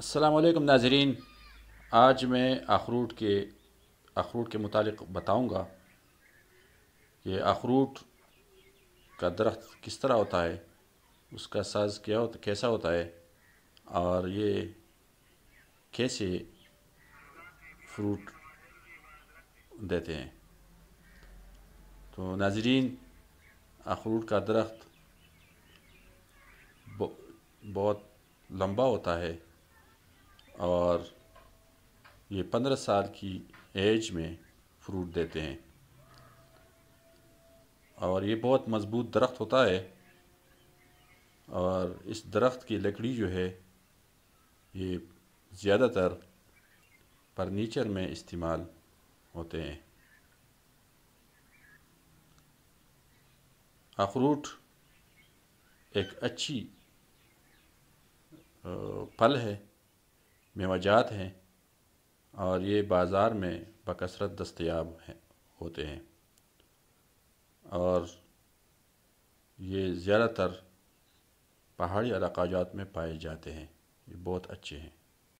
असलकम नाजरीन आज मैं अखरूट के अखरूट के मुतालिक बताऊँगा कि अखरूट का दरख्त किस तरह होता है, उसका साज क्या होता, कैसा होता है, और ये कैसे फ्रूट देते हैं। तो नाजरीन अखरूट का दरख्त बहुत लंबा होता है और ये पंद्रह साल की एज में फ्रूट देते हैं। और ये बहुत मज़बूत दरख्त होता है और इस दरख्त की लकड़ी जो है, ये ज़्यादातर फर्नीचर में इस्तेमाल होते हैं। अखरूट एक अच्छी फल है। मेवाजात हैं और ये बाज़ार में बकसरत दस्तयाब हैं, होते हैं। और ये ज़्यादातर पहाड़ी इलाकाजात में पाए जाते हैं। ये बहुत अच्छे हैं।